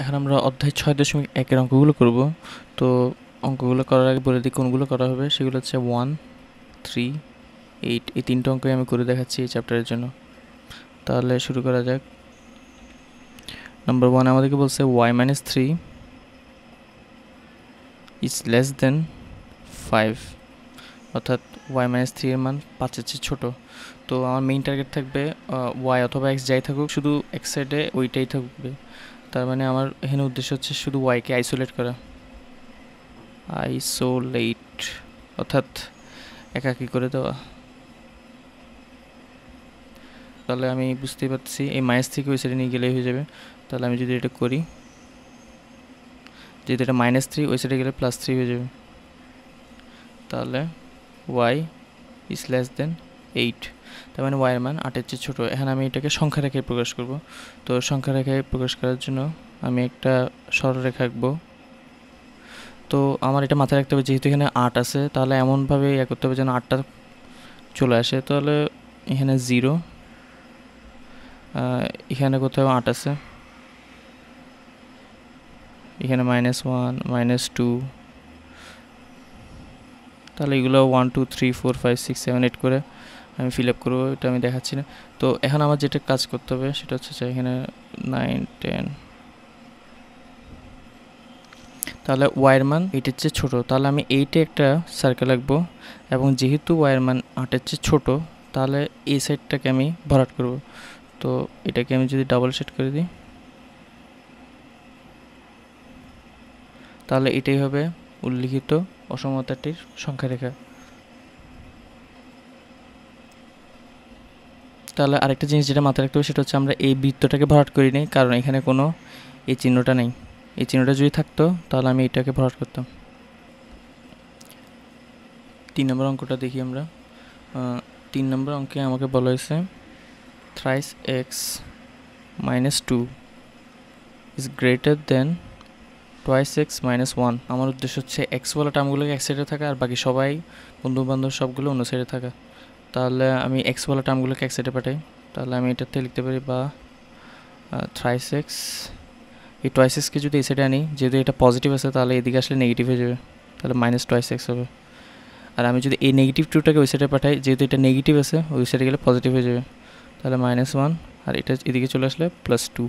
এখন আমরা অধ্যায় ছয় দশমিক একের অঙ্কগুলো করব। তো অঙ্কগুলো করার আগে বলে দিই কোনগুলো করা হবে। সেগুলো হচ্ছে ওয়ান থ্রি এইট এই তিনটে অঙ্কই আমি করে দেখাচ্ছি এই চ্যাপ্টারের জন্য। তাহলে শুরু করা যাক। নাম্বার ওয়ান আমাদেরকে বলছে y minus three is less than five অর্থাৎ ওয়াই মাইনাস থ্রি এর মান পাঁচের চেয়ে ছোটো। তো আমার মেইন টার্গেট থাকবে ওয়াই অথবা এক্স যাই থাকুক, শুধু এক্স সাইডে ওইটাই থাকবে। তার মানে আমার এখানে উদ্দেশ্য হচ্ছে শুধু ওয়াইকে আইসোলেট করা। আইসোলেট অর্থাৎ একাকি করে দেওয়া। তাহলে আমি বুঝতেই পারছি, এই মাইনাস থেকে ওই সাইডে নিয়ে গেলেই হয়ে যাবে। তাহলে আমি যদি এটা করি যেহেতু এটা মাইনাস থ্রি ওই সাইডে গেলে প্লাস থ্রি হয়ে যাবে। তাহলে y is less than eight তার মানে ওয়াইয়ের মান আটের চেয়ে ছোটো। এখন আমি এটাকে সংখ্যা রেখায় প্রকাশ করব। তো সংখ্যা রেখায় প্রকাশ করার জন্য আমি একটা সরলরেখা আঁকবো। তো আমার এটা মাথায় রাখতে হবে, যেহেতু এখানে আট আছে, তাহলে এমনভাবে ইয়ে করতে হবে যেন আটটা চলে আসে। তাহলে এখানে জিরো এখানে কোথাও আট আছে। এখানে মাইনাস ওয়ান মাইনাস টু তাহলে এগুলো one two three four five six seven eight করে আমি ফিল আপ করব, এটা আমি দেখাচ্ছি না। তো এখন আমার যেটা কাজ করতে হবে, সেটা হচ্ছে এখানে নাইন টেন তাহলে ওয়াইয়ের মান এইটের চেয়ে ছোটো। তাহলে আমি এইটে একটা সার্কেল আঁকবো এবং যেহেতু ওয়াইয়ের মান আটের চেয়ে ছোটো, তাহলে এই সাইডটাকে আমি ভরাট করব। তো এটাকে আমি যদি ডাবল সেট করে দিই, তাহলে এটাই হবে উল্লিখিত অসমতাটির সংখ্যা রেখা তাহলে আরেকটা জিনিস যেটা মাথায় রাখতে হবে, সেটা হচ্ছে আমরা এই বৃত্তটাকে ভরাট করি নি কারণ এখানে কোনো এই চিহ্নটা নেই। এই চিহ্নটা যদি থাকতো, তাহলে আমি এটাকে ভরাট করতাম। তিন নম্বর অঙ্কটা দেখি আমরা। তিন নম্বর অঙ্কে আমাকে বলা হয়েছে thrice x minus two is greater than twice x minus one আমার উদ্দেশ্য হচ্ছে এক্স বলা টার্মগুলোকে এক সাইডে থাকা, আর বাকি সবাই বন্ধু বান্ধব সবগুলো অন্য সাইডে থাকা। তাহলে আমি এক্স বলা টার্মগুলোকে এক সাইডে পাঠাই। তাহলে আমি এটাতে লিখতে পারি বা থ্রাইস এক্স এই টোয়াইস এক্সকে যদি এই সাইডে আনি, যেহেতু এটা পজিটিভ আছে, তাহলে এদিকে আসলে নেগেটিভ হয়ে যাবে। তাহলে মাইনাস টোয়াইস এক্স হবে। আর আমি যদি এই নেগেটিভ টুটাকে ওই সাইডে পাঠাই, যেহেতু এটা নেগেটিভ আছে, ওই সাইডে গেলে পজিটিভ হয়ে যাবে। তাহলে মাইনাস ওয়ান আর এটা এদিকে চলে আসলে প্লাস টু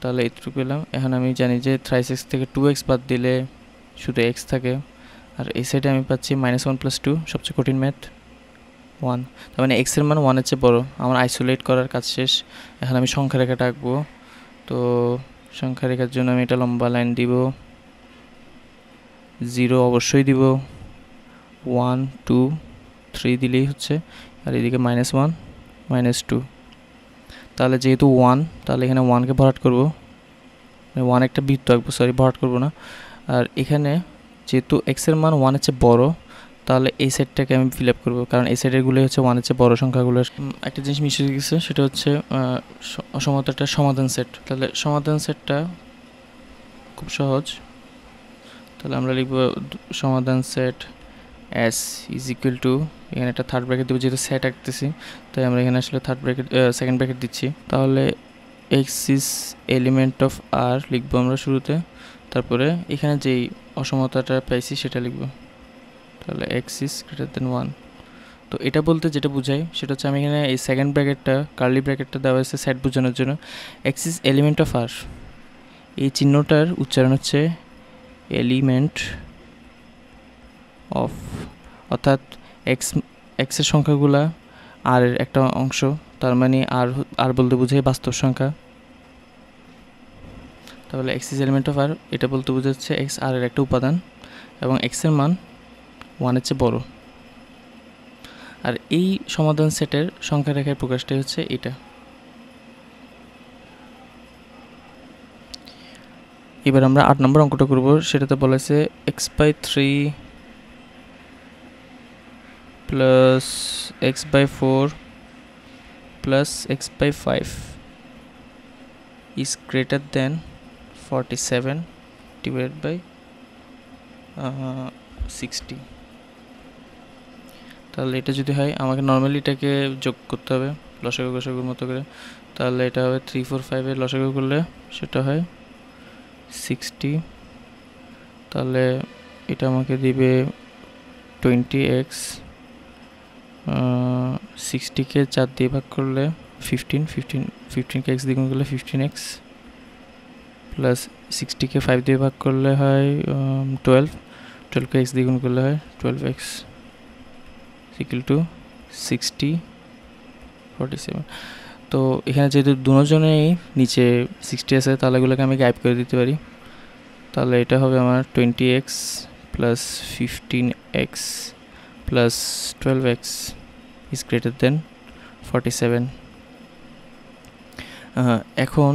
তাহলে এইটুকু পেলাম। এখন আমি জানি যে থ্রাইস এক্স থেকে টু এক্স বাদ দিলে শুধু এক্স থাকে। আর এই সাইডে আমি পাচ্ছি মাইনাস ওয়ান প্লাস টু সবচেয়ে কঠিন ম্যাথ ওয়ান তার মানে এক্সের মান ওয়ানের চেয়ে বড়ো। আমার আইসোলেট করার কাজ শেষ। এখন আমি সংখ্যা রেখাটা আঁকবো তো সংখ্যা রেখার জন্য আমি এটা লম্বা লাইন দিব। জিরো অবশ্যই দিব। ওয়ান টু থ্রি দিলেই হচ্ছে। আর এদিকে মাইনাস ওয়ান মাইনাস টু তাহলে যেহেতু ওয়ান তাহলে এখানে ওয়ানকে ভরাট করব। ওয়ান একটা বৃত্ত আঁকবো। সরি ভরাট করব না। আর এখানে যেহেতু এক্সের মান ওয়ানের চেয়ে বড় তাহলে এই সেটটাকে আমি ফিল আপ করব। কারণ এই সেটেরগুলো হচ্ছে ওয়ানের চেয়ে বড় সংখ্যাগুলো। একটা জিনিস মিশে গেছে, সেটা হচ্ছে অসমতাটা সমাধান সেট। তাহলে সমাধান সেটটা খুব সহজ। তাহলে আমরা লিখব সমাধান set S is equal to এখানে একটা থার্ড ব্র্যাকেট দেবো, যেহেতু সেট আঁকতেছি, তাই আমরা এখানে আসলে থার্ড ব্র্যাকেট সেকেন্ড ব্র্যাকেট দিচ্ছি। তাহলে x is element of R লিখব আমরা শুরুতে। তারপরে এখানে যেই অসমতাটা পাইছি, সেটা লিখব। তাহলে x is greater than one তো এটা বলতে যেটা বোঝায় সেটা হচ্ছে আমি এখানে এই সেকেন্ড ব্র্যাকেটটা কার্লি ব্র্যাকেটটা দেওয়া হয়েছে সেট বোঝানোর জন্য। X is element of R এই চিহ্নটার উচ্চারণ হচ্ছে এলিমেন্ট অফ অর্থাৎ এক্স এক্সের সংখ্যাগুলা আর একটা অংশ, তার মানে আর আর বলতে বোঝায় বাস্তব সংখ্যা। তাহলে এক্স এলিমেন্ট অফ আর এটা বলতে বোঝাচ্ছে এক্স আর এর একটা উপাদান, এবং এক্সের মান ওয়ানের চেয়ে বড়। আর এই সমাধান সেটের সংখ্যা রেখার প্রকাশটাই হচ্ছে এটা। এবার আমরা আট নম্বর অঙ্কটা করব, সেটাতে বলা আছে x by three plus x by four plus x by five is greater than forty seven divide by sixty তাহলে এটা যদি হয়, আমাকে নর্মালি এটাকে যোগ করতে হবে, লসাগু গসাগুর মতো করে। তাহলে এটা হবে থ্রি ফোর ফাইভের লসাগু করলে সেটা হয় সিক্সটি তাহলে এটা আমাকে দিবে টোয়েন্টি এক্স সিক্সটিকে চার দিয়ে ভাগ করলে ফিফটিন ফিফটিন ফিফটিনকে এক্স দ্বিগুণ করলে ফিফটিন এক্স প্লাস সিক্সটিকে ফাইভ দিয়ে ভাগ করলে হয় টুয়েলভ টুয়েলভকে এক্স দ্বিগুণ করলে হয় twelve x equal to sixty forty seven তো এখানে যেহেতু দুজনেই নিচে সিক্সটি আছে, তাহলে এগুলোকে আমি গাইব করে দিতে পারি। তাহলে এটা হবে আমার twenty x plus fifteen x plus twelve x is greater than forty seven এখন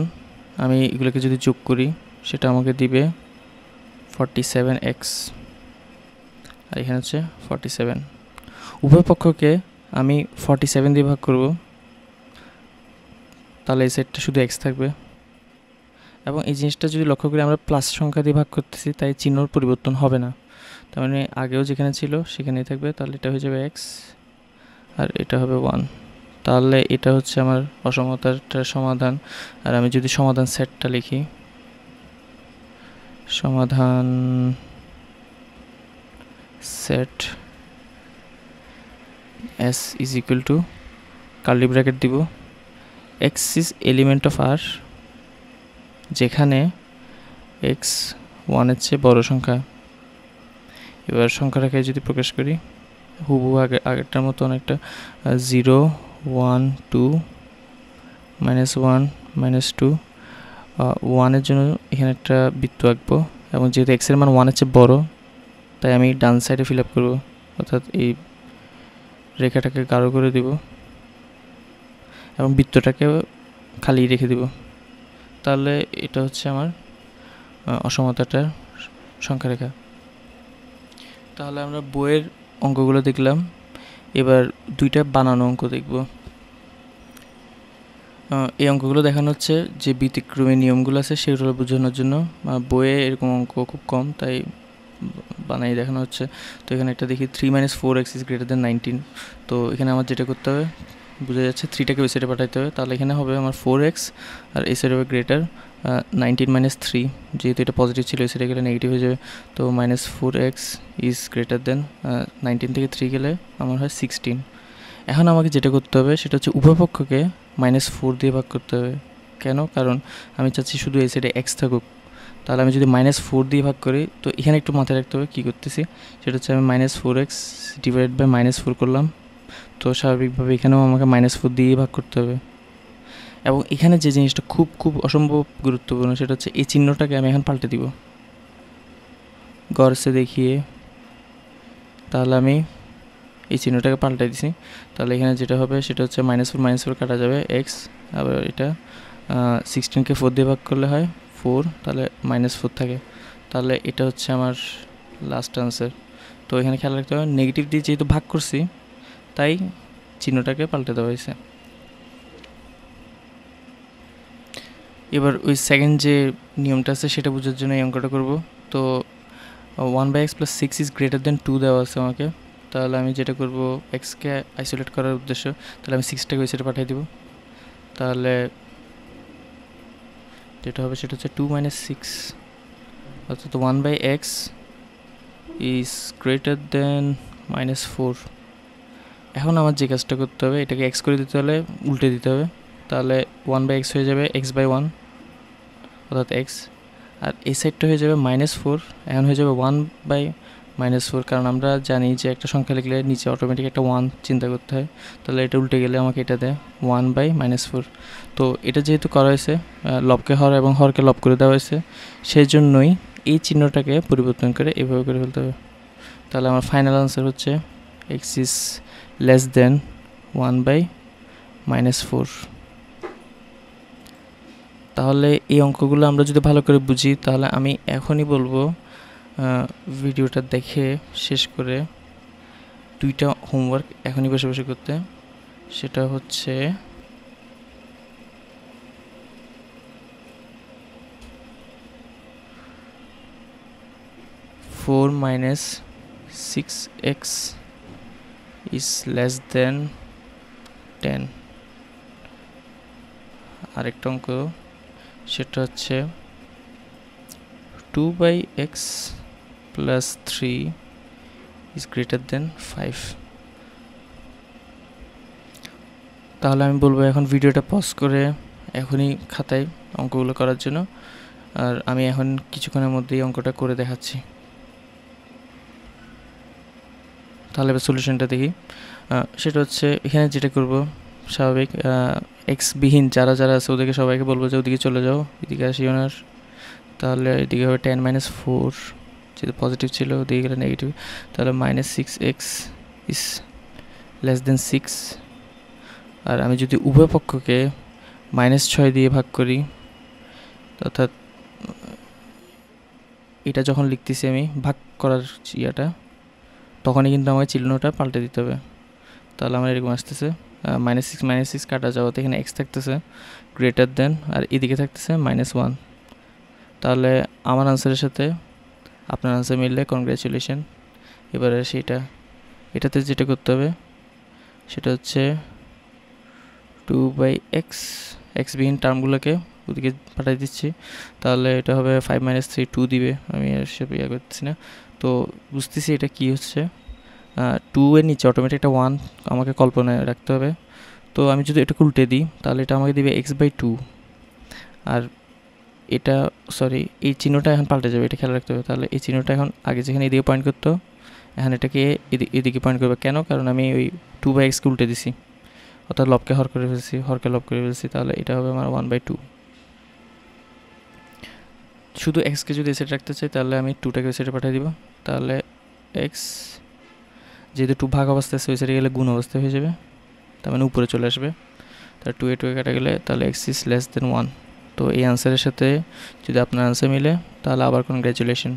আমি এগুলোকে যদি যোগ করি, সেটা আমাকে দিবে ফর্টি সেভেন এক্স আর এখানে হচ্ছে ফর্টি সেভেন উভয় পক্ষকে আমি ফর্টি সেভেন দিয়ে ভাগ করব। তাহলে এই সেটটা শুধু এক্স থাকবে। এবং এই জিনিসটা যদি লক্ষ্য করি আমরা প্লাস সংখ্যা দিয়ে ভাগ করতেছি, তাই চিহ্নর পরিবর্তন হবে না। তার মানে আগেও যেখানে ছিল, সেখানেই থাকবে। তাহলে এটা হয়ে যাবে এক্স আর এটা হবে ওয়ান তাহলে এটা হচ্ছে আমার অসমতাটার সমাধান। আর আমি যদি সমাধান সেটটা লিখি, সমাধান set S is equal to curly bracket দিব x is element of R যেখানে এক্স ওয়ানের চেয়ে বড় সংখ্যা। এবার সংখ্যাটাকে যদি প্রকাশ করি হুবু আগে আগেরটার মতো অনেকটা zero one two minus one minus two ওয়ানের জন্য এখানে একটা বৃত্ত আঁকবো এবং যেহেতু এক্সের মান ওয়ানের চেয়ে বড়, তাই আমি ডান সাইডে ফিল আপ করব, অর্থাৎ এই রেখাটাকে গাঢ় করে দিব এবং বৃত্তটাকে খালি রেখে দিব। তাহলে এটা হচ্ছে আমার অসমতাটার সংখ্যা রেখা তাহলে আমরা বইয়ের অঙ্কগুলো দেখলাম। এবার দুইটা বানানো অঙ্ক দেখব। এই অঙ্কগুলো দেখানো হচ্ছে যে ব্যতিক্রমী নিয়মগুলো আছে সেগুলো বোঝানোর জন্য। বইয়ে এরকম অঙ্ক খুব কম, তাই বানাই দেখানো হচ্ছে। তো এখানে একটা দেখি three minus four x is greater than nineteen তো এখানে আমার যেটা করতে হবে, বোঝা যাচ্ছে থ্রিটাকে ওই সাইডে পাঠাইতে হবে। তাহলে এখানে হবে আমার ফোর এক্স আর এই সাইডে হবে গ্রেটার নাইনটিন মাইনাস থ্রি যেহেতু এটা পজিটিভ ছিল, এই সাইডে গেলে নেগেটিভ হয়ে যাবে। তো minus four x is greater than nineteen থেকে থ্রি গেলে আমার হয় সিক্সটিন এখন আমাকে যেটা করতে হবে, সেটা হচ্ছে উভয় পক্ষকে মাইনাস ফোর দিয়ে ভাগ করতে হবে। কেন? কারণ আমি চাচ্ছি শুধু এই সাইডে এক্স থাকুক। তাহলে আমি যদি মাইনাস ফোর দিয়ে ভাগ করি, তো এখানে একটু মাথায় রাখতে হবে কী করতেছি? সেটা হচ্ছে আমি minus four x divide by minus four করলাম। তো স্বাভাবিকভাবে এখানেও আমাকে মাইনাস ফোর দিয়ে ভাগ করতে হবে। এবং এখানে যে জিনিসটা খুব খুব অসম্ভব গুরুত্বপূর্ণ, সেটা হচ্ছে এই চিহ্নটাকে আমি এখন পাল্টে দিব। গড়সে দেখিয়ে। তাহলে আমি এই চিহ্নটাকে পাল্টে দিছি। তাহলে এখানে যেটা হবে, সেটা হচ্ছে মাইনাস ফোর মাইনাস ফোর কাটা যাবে এক্স আবার এটা সিক্সটিনকে ফোর দিয়ে ভাগ করলে হয়। ফোর তাহলে মাইনাস ফোর থাকে। তাহলে এটা হচ্ছে আমার লাস্ট আনসার তো এখানে খেয়াল রাখতে হবে নেগেটিভ দিয়ে যেহেতু ভাগ করছি, তাই চিহ্নটাকে পাল্টে দেওয়া হয়েছে। এবার ওই সেকেন্ড যে নিয়মটা আছে, সেটা বোঝার জন্য এই অঙ্কটা করব। তো one by x plus six is greater than two দেওয়া আছে আমাকে। তাহলে আমি যেটা করব এক্সকে আইসোলেট করার উদ্দেশ্য, তাহলে আমি সিক্সটাকে ওই সাইডে পাঠিয়ে দিব। তাহলে যেটা হবে সেটা হচ্ছে টু মাইনাস সিক্স অর্থাৎ one by x is greater than minus four এখন আমার যে কাজটা করতে হবে, এটাকে এক্স করে দিতে হলে উল্টে দিতে হবে। তাহলে ওয়ান বাই এক্স হয়ে যাবে এক্স বাই ওয়ান অর্থাৎ এক্স আর এই সাইডটা হয়ে যাবে মাইনাস ফোর এখন হয়ে যাবে ওয়ান বাই মাইনাস ফোর কারণ আমরা জানি যে একটা সংখ্যা লিখলে নিচে অটোমেটিক একটা ওয়ান চিন্তা করতে হয়। তাহলে এটা উল্টে গেলে আমাকে এটা দেয় ওয়ান বাই মাইনাস ফোর তো এটা যেহেতু করা হয়েছে লবকে হর এবং হরকে লব করে দেওয়া হয়েছে সেই জন্যই এই চিহ্নটাকে পরিবর্তন করে এভাবে করে ফেলতে হবে। তাহলে আমার ফাইনাল আনসার হচ্ছে x is less than one by minus four তাহলে এই অঙ্কগুলো আমরা যদি ভালো করে বুঝি, তাহলে আমি এখনই বলব ভিডিওটা দেখে শেষ করে দুইটা হোমওয়ার্ক এখনই বসে বসে করতে। সেটা হচ্ছে four minus six x is less than 10 আরেকটা অঙ্ক, সেটা হচ্ছে two by x plus three is greater than five তাহলে আমি বলব এখন ভিডিওটা পজ করে এখনই খাতায় অঙ্কগুলো করার জন্য। আর আমি এখন কিছুক্ষণের মধ্যেই অঙ্কটা করে দেখাচ্ছি। তাহলে এবার সলিউশনটা দেখি। সেটা হচ্ছে এখানে যেটা করব, স্বাভাবিক এক্স বিহীন যারা যারা আছে ওদেরকে সবাইকে বলব যে ওদিকে চলে যাও, এদিকে আসি ওনার তাহলে এদিকে হবে টেন মাইনাস ফোর যেহেতু পজিটিভ ছিল, দিয়ে গেলে নেগেটিভ তাহলে minus six x is less than six আর আমি যদি উভয় পক্ষকে মাইনাস ছয় দিয়ে ভাগ করি, অর্থাৎ, এটা যখন লিখতেছি আমি, ভাগ করার ইয়েটা, তখনই কিন্তু আমাকে চিহ্নটা পাল্টে দিতে হবে। তাহলে আমার এরকম আসতেছে মাইনাস সিক্স মাইনাস সিক্স কাটা যাওয়াতে এখানে এক্স থাকতেছে গ্রেটার দেন আর এদিকে থাকতেছে মাইনাস ওয়ান তাহলে আমার আনসারের সাথে আপনার আনসার মিললে কনগ্র্যাচুলেশন এবারে সেটা এটাতে যেটা করতে হবে, সেটা হচ্ছে টু বাই এক্স এক্স বিহীন টার্মগুলোকে ওদিকে পাঠাই দিচ্ছি। তাহলে এটা হবে ফাইভ মাইনাস থ্রি টু দিবে। আমি আর সে ইয়ে করতেছি না। তো বুঝতেছি এটা কি হচ্ছে। টু এর নিচে অটোমেটিক একটা ওয়ান আমাকে কল্পনায় রাখতে হবে। তো আমি যদি এটা উল্টে দিই, তাহলে এটা আমাকে দিবে এক্স বাই টু আর এটা সরি এই চিহ্নটা এখন পাল্টে যাবে, এটা খেয়াল রাখতে হবে। তাহলে এই চিহ্নটা এখন আগে যেখানে এদিকে পয়েন্ট করতো, এখন এটাকে এদিকে পয়েন্ট করবে কেন? কারণ আমি ওই টু বাই এক্সকে উল্টে দিছি। অর্থাৎ লবকে হর করে ফেলছি, হরকে লব করে ফেলছি, তাহলে এটা হবে আমার ওয়ান বাই টু শুধু এক্সকে যদি সেট রাখতে চাই, তাহলে আমি টুটাকে সেটে পাঠিয়ে দিব। তাহলে এক্স যেহেতু টু ভাগ অবস্থায় আছে, ওই সাইডে গেলে গুণ অবস্থায় হয়ে যাবে। তার মানে উপরে চলে আসবে। তার টু এ টু এ কাটা গেলে তাহলে x is less than one তো এই আনসারের সাথে যদি আপনার আনসার মিলে তাহলে আবার কনগ্র্যাচুলেশন